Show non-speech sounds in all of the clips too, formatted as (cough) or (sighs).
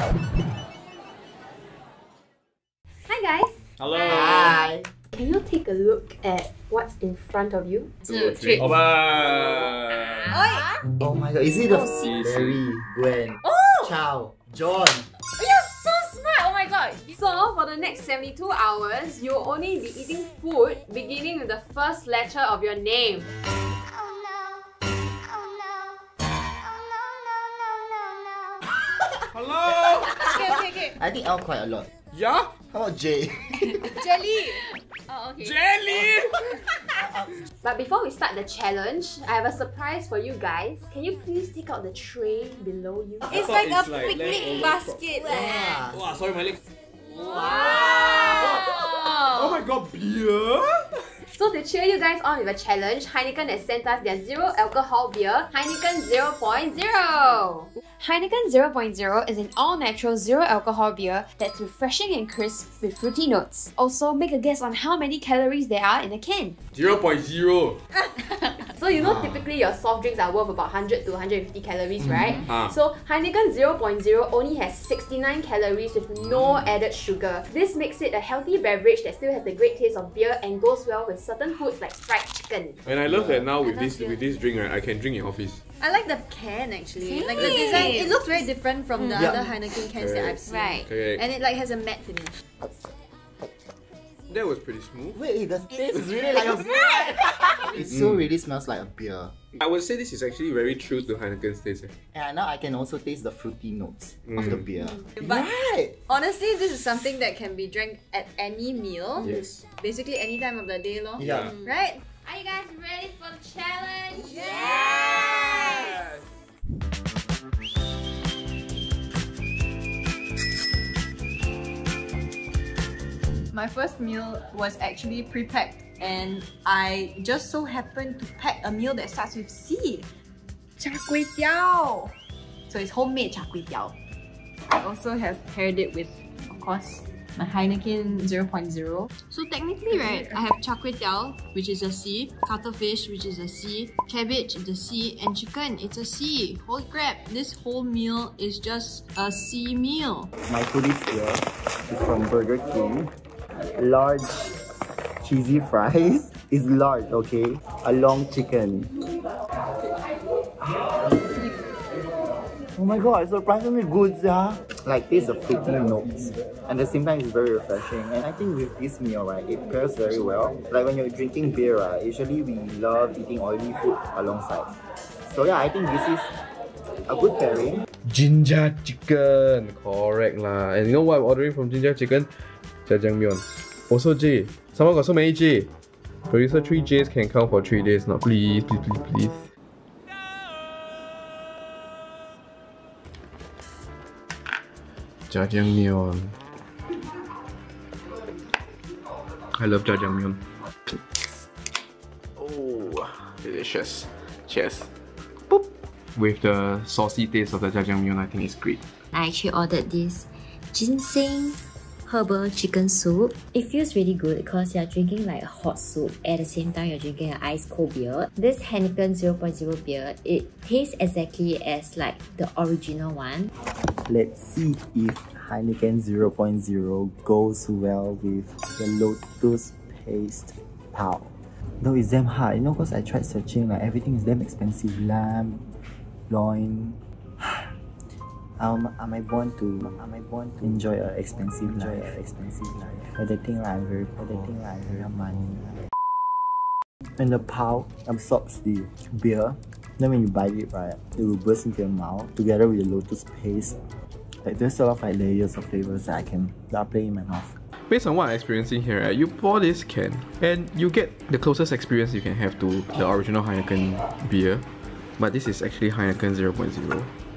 Hi guys. Hello. Hi. Can you take a look at what's in front of you? Two, three. Open. Oh my god, is it the oh. Easy. Barry, Gwen, oh. Chow, John? You're so smart! Oh my god! So, for the next 72 hours, you'll only be eating food beginning with the first letter of your name. (laughs) Hello. Okay, okay, okay. I think L quite a lot. Yeah. How about J? (laughs) Jelly! Oh, okay. Jelly. (laughs) But before we start the challenge, I have a surprise for you guys. Can you please take out the tray below you? It's like it's a like picnic basket. Ah. Wow, sorry, my legs. Wow! Oh my god, beer. So to cheer you guys on with a challenge, Heineken has sent us their zero alcohol beer, Heineken 0.0. Heineken 0.0 is an all-natural zero alcohol beer that's refreshing and crisp with fruity notes. Also, make a guess on how many calories there are in a can. Zero point zero. (laughs) So you know typically your soft drinks are worth about 100 to 150 calories, right? Ah. So Heineken 0.0 only has 69 calories with no added sugar. This makes it a healthy beverage that still has the great taste of beer and goes well with certain foods like fried chicken. And I love that now with this beer. with this drink, right? I can drink in office. I like the can actually. Like the design, it looks very different from the mm. Yeah. other Heineken cans that I've seen. Right. Correct. And it like has a matte finish. That was pretty smooth. Wait, the taste is really like a beer. it so mm. really smells like a beer. I would say this is actually very true to Heineken's taste. eh. And now I can also taste the fruity notes of mm. the beer. Mm. But- right. Honestly, this is something that can be drank at any meal. Yes. Basically any time of the day, lor. Yeah. Right? Are you guys ready for the challenge? My first meal was actually pre-packed and I just so happened to pack a meal that starts with C. Char kway teow. So it's homemade char kway teow. I also have paired it with, of course, my Heineken 0.0. So technically, right, I have char kway teow, which is a C, cuttlefish, which is a C, cabbage, the C, and chicken, it's a C. Holy crap, this whole meal is just a C meal. My foodies here is from Burger King. Large cheesy fries (laughs) is large, okay? A long chicken. Oh my god, surprisingly good, yeah. Like this, the fruity notes, and at the same time, it's very refreshing. And I think with this meal, right, it pairs very well. Like when you're drinking beer, right, usually we love eating oily food alongside. So yeah, I think this is a good pairing. Jinjja Chicken, correct lah. And you know what I'm ordering from Jinjja Chicken? Jajangmyeon. Also J. Someone got so many J. Producer three J's can count for three days. Not please, please, please, please. Jajangmyeon. I love jajangmyeon. Oh, delicious. Cheers. Boop. With the saucy taste of the jajangmyeon, I think it's great. I actually ordered this ginseng herbal chicken soup. It feels really good because you're drinking like a hot soup at the same time you're drinking an ice cold beer. This Heineken 0.0 beer, it tastes exactly as like the original one. Let's see if Heineken 0.0 goes well with the Lotus Paste Pao. Though it's damn hard, you know, because I tried searching, like everything is damn expensive. Lamb, loin. Um, am I born to am I born to enjoy an expensive enjoy life? An expensive life. But the thing like I'm very but the thing like I'm very money. And the pao absorbs the beer. Then when you bite it, right, it will burst into your mouth together with the lotus paste. Like there's a lot of like layers of flavors that I can that are playing in my mouth. Based on what I'm experiencing here, right, you pour this can and you get the closest experience you can have to the original Heineken beer. But this is actually Heineken 0.0.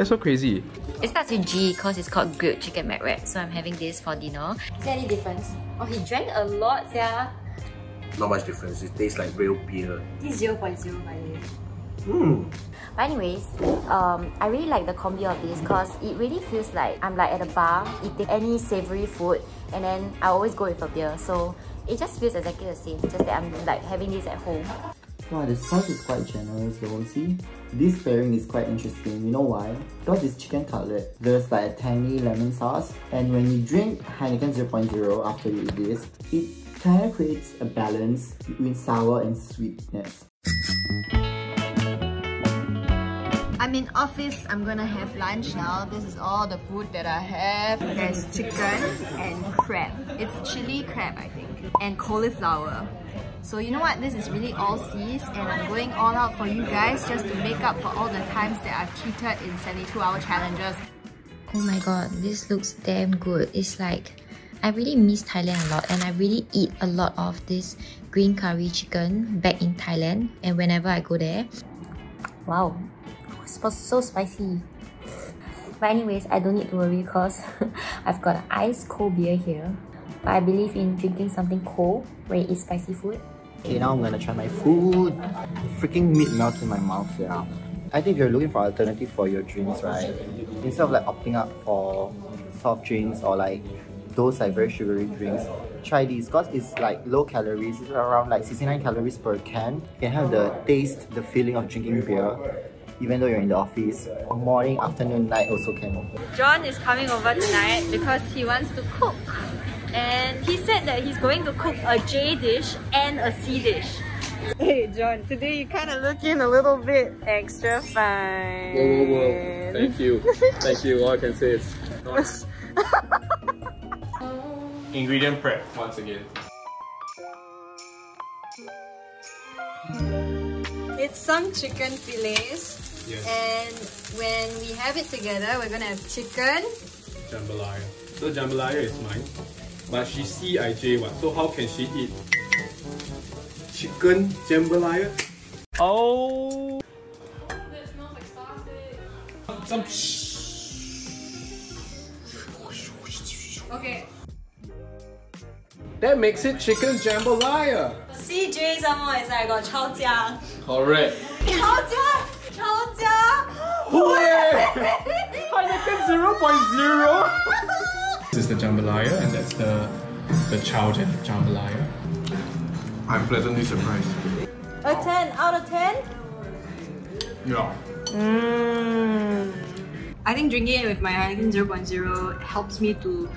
That's so crazy. It starts with G because it's called grilled chicken mac wrap. So I'm having this for dinner. Is there any difference? Oh, he drank a lot, yeah. Not much difference. It tastes like real beer. This 0.0 by the way. Hmm. But anyways, um, I really like the combi of this because it really feels like I'm like at a bar eating any savory food and then I always go with a beer. So it just feels exactly the same, just that I'm like having this at home. Wow, the sauce is quite generous though. See, this pairing is quite interesting. You know why? Because it's chicken cutlet. There's like a tangy lemon sauce, and when you drink Heineken 0.0 after you eat this, it kind of creates a balance between sour and sweetness. I'm in office. I'm gonna have lunch now. This is all the food that I have. There's chicken and crab. It's chili crab, I think, and cauliflower. So you know what? This is really all C's and I'm going all out for you guys just to make up for all the times that I've cheated in 72 hour challenges. Oh my god, this looks damn good. It's like I really miss Thailand a lot and I really eat a lot of this green curry chicken back in Thailand and whenever I go there. Wow, it's so spicy. But anyways, I don't need to worry because (laughs) I've got an ice cold beer here. But I believe in drinking something cold when you eat spicy food. Okay, now I'm gonna try my food. Freaking meat melts in my mouth, yeah. I think if you're looking for alternative for your drinks, right? Instead of like opting up for soft drinks or like those like very sugary drinks, try these because it's like low calories. It's around like 69 calories per can. You can have the taste, the feeling of drinking beer even though you're in the office. Morning, afternoon, night also can. John is coming over tonight because he wants to cook. And he said that he's going to cook a J dish and a C dish. Hey John, today you kind of looking a little bit extra fine. Whoa, whoa, whoa. Thank you. (laughs) Thank you. All I can say is nice. Ingredient prep once again. It's some chicken fillets. Yes. And when we have it together, we're gonna have chicken. Jambalaya. So jambalaya is mine. But she's CIJ, what? so how can she eat chicken jambalaya? Oh! That smells like sausage. Some Okay. That makes it chicken jambalaya. CJ some more is like got Chow Jia. Correct. Chow Jia, Chow Jia. Hooray! 0.0. (laughs) This is the jambalaya and that's the the chow jam jambalaya. I'm pleasantly surprised. A 10 out of 10? Yeah. Mm. I think drinking it with my Heineken 0.0 helps me to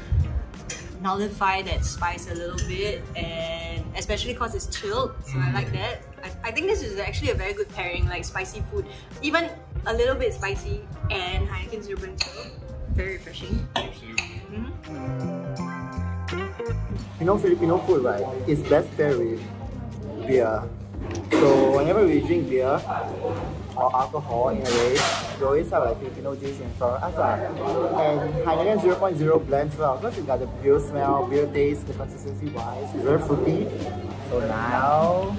nullify that spice a little bit and especially because it's chilled so I like mm. that I, I think this is actually a very good pairing like spicy food even a little bit spicy and Heineken 0.0 very refreshing You know Filipino food, right? It's best paired with beer. So whenever we drink beer or alcohol in a way, we always have like Filipino dish in front of us. Ah. And Heineken 0.0 blends well because you got the beer smell, beer taste, the consistency wise, it's very fruity. So now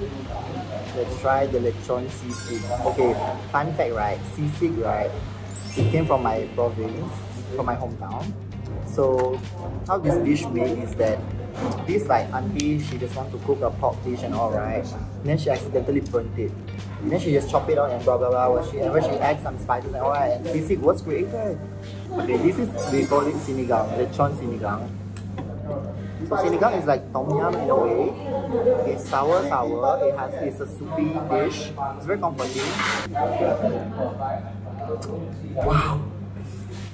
let's try the lechon sisig. Okay, fun fact right, sisig right, it came from my province, from my hometown. So how this dish made is that this like auntie she just want to cook a pork dish and all right. And then she accidentally burnt it. And then she just chop it out and blah blah blah. When she, adds some spices and all right, and sisig was created. Okay, this is we call it sinigang, lechon sinigang. So sinigang is like tom yum in a way. It's sour sour. It has it's a soupy dish. It's very comforting. Wow.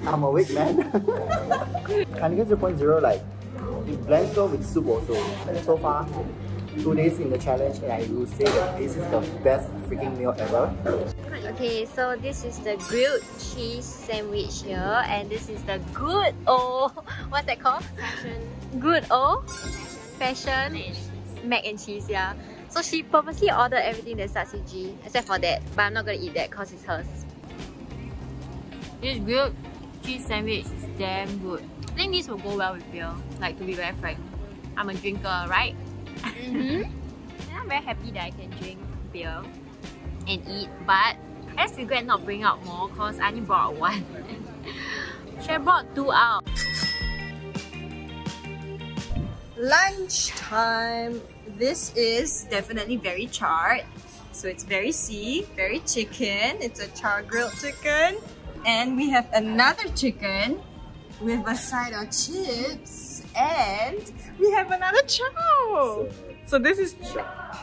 I'm awake, man. (laughs) Heineken 0.0 like it blends well with soup also. So far, two days in the challenge, and I will say that this is the best freaking meal ever. Okay, so this is the grilled cheese sandwich here, and this is the good old (laughs) what's that called? Fashion. Good old fashion mac and cheese. Yeah. So she purposely ordered everything that starts with G, except for that. But I'm not gonna eat that because it's hers. This grilled cheese sandwich is damn good. I think this will go well with beer. Like to be very frank, I'm a drinker, right? Mm-hmm. (laughs) And I'm very happy that I can drink beer and eat, but I just regret not bringing out more because I only brought (laughs) one. she have brought two out. lunchtime this is definitely very charred so it's very sea very chicken it's a char grilled chicken and we have another chicken with a side of chips and we have another chow so this is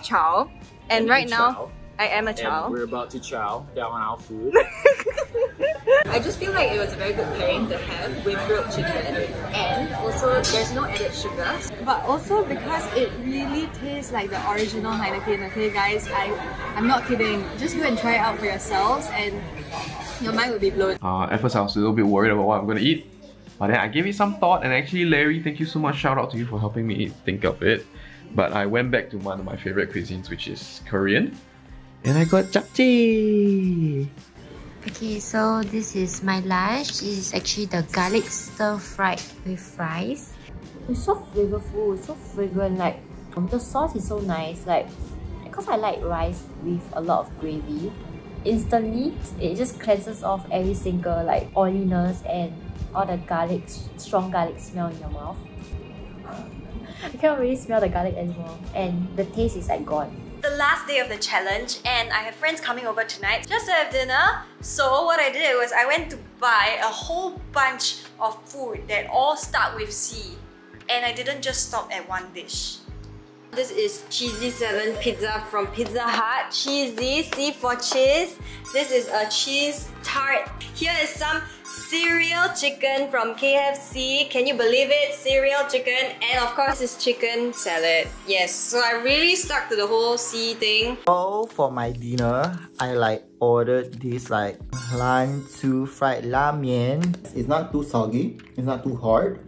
chow and right now I am a and we're about to chow down on our food. (laughs) I just feel like it was a very good pairing to have with grilled chicken and also there's no added sugar. But also because it really tastes like the original Heineken, okay guys, I, I'm not kidding. Just go and try it out for yourselves and your mind will be blown. Uh, at first I was a little bit worried about what I'm gonna eat. But then I gave it some thought and actually Lery, thank you so much. Shout out to you for helping me think of it. But I went back to one of my favorite cuisines, which is Korean. And I got japchae. Okay, so this is my lunch. This is actually the garlic stir fried with rice. It's so flavorful, it's so fragrant. Like um, the sauce is so nice. Like because I like rice with a lot of gravy, instantly it just cleanses off every single like oiliness and all the garlic, strong garlic smell in your mouth. (laughs) I can't really smell the garlic anymore, and the taste is like gone. the last day of the challenge and I have friends coming over tonight just to have dinner. So what I did was I went to buy a whole bunch of food that all start with C. And I didn't just stop at one dish. This is Cheesy 7 pizza from Pizza Hut. Cheesy, C for cheese. This is a cheese tart. Here is some cereal chicken from KFC. Can you believe it? Cereal chicken. And of course, this is chicken salad. Yes, so I really stuck to the whole C thing. So for my dinner, I like ordered this like lan tu fried la mian. It's not too soggy. It's not too hard.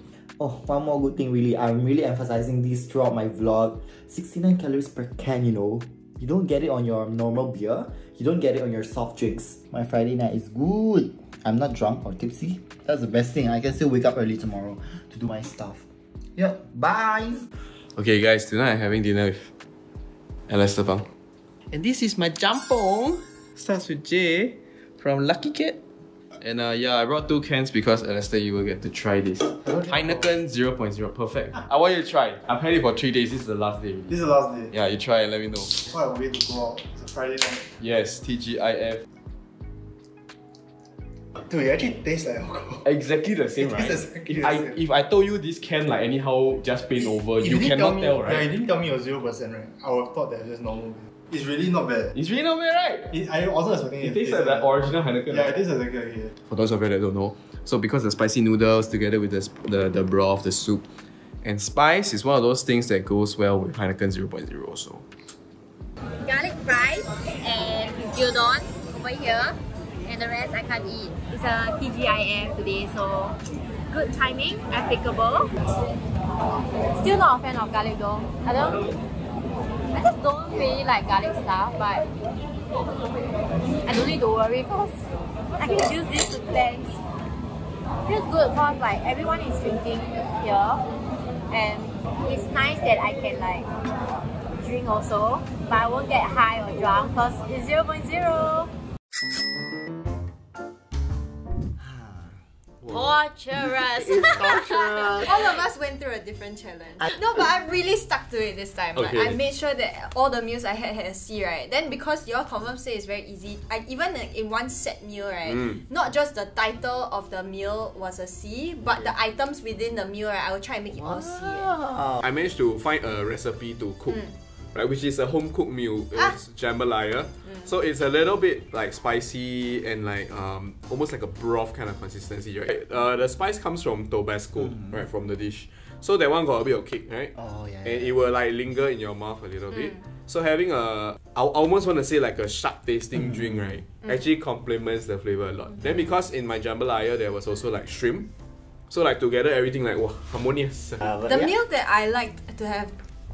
Oh, one more good thing really. I'm really emphasizing this throughout my vlog. 69 calories per can, you know. You don't get it on your normal beer. You don't get it on your soft drinks. My Friday night is good. I'm not drunk or tipsy. That's the best thing. I can still wake up early tomorrow to do my stuff. Yep, bye! Okay guys, tonight I'm having dinner with Alastair Pang. And this is my jampong. Starts with J from Lucky Cat. And uh, yeah, I brought two cans because Alastair, you will get to try this. Heineken 0.0, perfect. I want you to try. I've had it for three days. This is the last day. This is the last day. Yeah, you try and let me know. What a way to go out. It's a Friday night. Yes, TGIF. Dude, it actually tastes like alcohol. Exactly the same, It right? exactly if the I same. if I told you this can like anyhow just paint over, you, didn't cannot me, tell, Yeah, right? you didn't tell me it was 0%, right? I would have thought that it's just normal. It's really not bad. It's really not bad, right? It, I wasn't expecting it. It tastes like the original Heineken. Yeah, right? it tastes exactly like it. For those of you that don't know, so because the spicy noodles together with the, sp- the, the broth, the soup, and spice is one of those things that goes well with Heineken 0.0 also. garlic fries and gyudon over here and the rest I can't eat. It's a TGIF today so good timing, applicable. Still not a fan of garlic though. I don't I just don't really like garlic stuff but I don't need to worry because I can use this to cleanse. Feels good because like everyone is drinking here and it's nice that I can like drink also, but I won't get high or drunk because it's 0.0. Torturous. All of us went through a different challenge. no, but I really stuck to it this time. Like, I made sure that all the meals I had had a C, right? Then because your confirm say it's very easy, I even like, in one set meal, right? Not just the title of the meal was a C, but the items within the meal, right? I will try and make it all C. eh. I managed to find a recipe to cook, right, which is a home cooked meal. Ah. It's jambalaya. So it's a little bit like spicy and like um almost like a broth kind of consistency, right? Uh, the spice comes from Tabasco, right, from the dish. So that one got a bit of kick, right? Oh, yeah. And it will like linger in your mouth a little bit. So having a, I almost want to say like a sharp tasting drink, right? Actually complements the flavor a lot. Then because in my jambalaya there was also like shrimp. So like together everything like wow, harmonious. Uh, The yeah. meal that I liked to have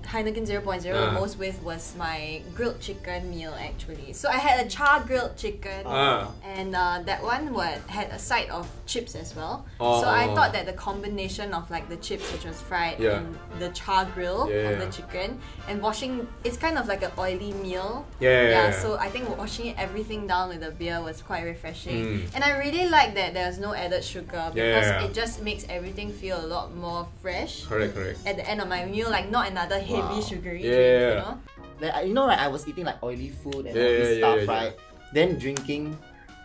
Heineken 0.0 Ah. most with was my grilled chicken meal actually. So I had a char grilled chicken Ah. and uh, that one what, had a side of chips as well. Oh, so I oh. thought that the combination of like the chips which was fried Yeah. and the char grill Yeah, of the chicken and washing it's kind of like an oily meal. Yeah, yeah, yeah. so I think washing everything down with the beer was quite refreshing. Mm. And I really like that there's no added sugar because Yeah, yeah, yeah. it just makes everything feel a lot more fresh Correct, correct. at the end of my meal, like not another heavy Wow. sugary Yeah, drink, yeah, you know? Like, I- you know, right? I was eating like oily food and Yeah, all this yeah, stuff, yeah, yeah. right? Then drinking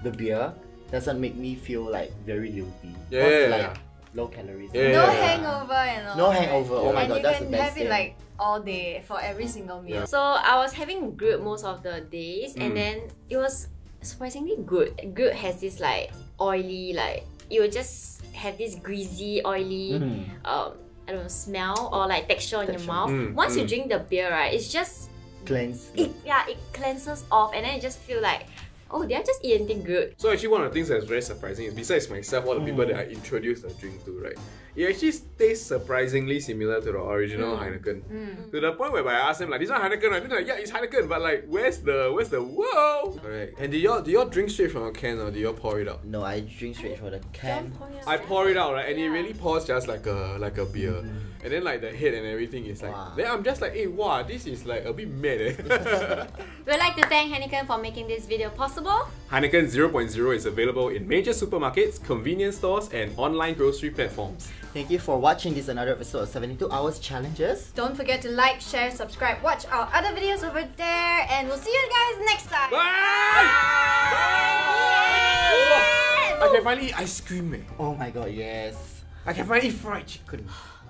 the beer doesn't make me feel like very guilty. Yeah, 'Cause, yeah, like, yeah. low calories. Yeah. No hangover and all. No right? hangover. Oh my and god, you that's can the best have thing. it like all day for every single meal. Yeah. So I was having grilled most of the days, and Mm. then it was surprisingly good. Grilled has this like oily, like you will just have this greasy, oily, Mm. um, I don't know, smell or like texture on your mouth. Mm, Once you mm. drink the beer, right, it's just Cleanse. it yeah, it cleanses off, and then you just feel like, oh, did I just eat anything good? So actually one of the things that's very surprising is besides myself, all the people hmm. that I introduced the drink to, right? It actually tastes surprisingly similar to the original hmm. Heineken. Hmm. To the point where I asked them like, this one Heineken, right? They're like, yeah, it's Heineken, but like where's the where's the whoa? Correct. And do y'all do y'all drink straight from a can or do y'all pour it out? No, I drink straight from the can. I pour it out, right? And it really pours just like a like a beer. Mm-hmm. And then like the head and everything is like Wow. then I'm just like, hey wow, this is like a bit mad eh. (laughs) We'd like to thank Heineken for making this video possible. Heineken 0.0 is available in major supermarkets, convenience stores, and online grocery platforms. Thank you for watching this another episode of 72 Hours Challenges. Don't forget to like, share, subscribe, watch our other videos over there, and we'll see you guys next time. Bye! I can finally eat ice cream, eh. Oh my god, yes. I can finally eat fried chicken. (sighs) (laughs)